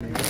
Thank